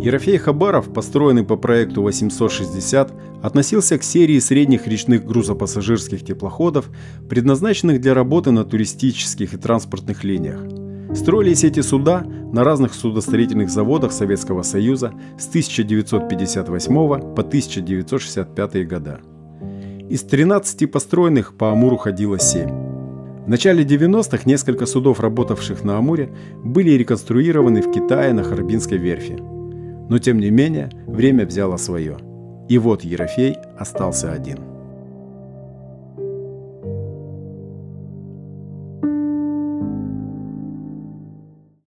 Ерофей Хабаров, построенный по проекту 860, относился к серии средних речных грузопассажирских теплоходов, предназначенных для работы на туристических и транспортных линиях. Строились эти суда на разных судостроительных заводах Советского Союза с 1958 по 1965 года. Из 13 построенных по Амуру ходило 7. В начале 90-х несколько судов, работавших на Амуре, были реконструированы в Китае на Харбинской верфи. Но тем не менее, время взяло свое. И вот Ерофей остался один.